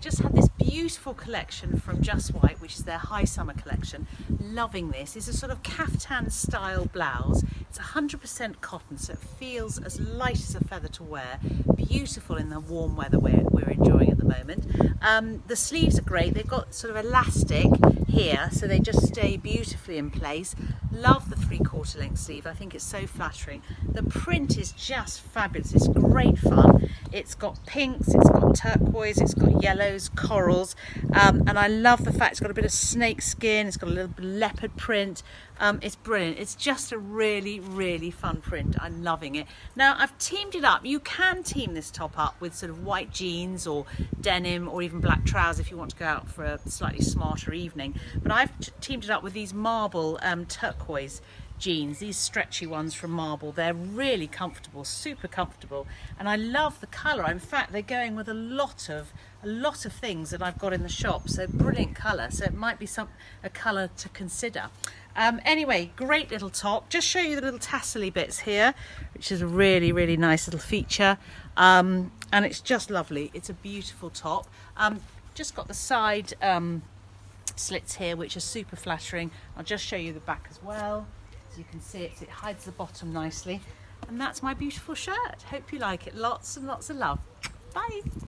just had this beautiful collection from Just White, which is their high summer collection. Loving this. It's a sort of caftan style blouse. It's 100% cotton, so it feels as light as a feather to wear. Beautiful in the warm weather we're, we're enjoying at the moment. Um, the sleeves are great. They've got sort of elastic here, so they just stay beautifully in place. Love the three quarter length sleeve. I think it's so flattering. The print is just fabulous. It's great fun. It's got pinks, it's got turquoise, it's got yellows, corals, um, and I love the fact it's got a bit of snake skin, it's got a little leopard print. Um, it's brilliant. It's just a really, really fun print. I'm loving it. Now I've teamed it up. You can team this top up with sort of white jeans or denim or even black trousers if you want to go out for a slightly smarter evening. But I've teamed it up with these marble um, turquoise jeans, these stretchy ones from Marble. They're really comfortable, super comfortable, and I love the colour. In fact, they're going with a lot of a lot of things that I've got in the shop. So brilliant colour. So it might be some a colour to consider. Um, anyway, great little top. Just show you the little tassely bits here, which is a really, really nice little feature. Um, and it's just lovely. It's a beautiful top. Um, just got the side um, slits here, which are super flattering. I'll just show you the back as well. As you can see, it, it hides the bottom nicely. And that's my beautiful shirt. Hope you like it. Lots and lots of love. Bye.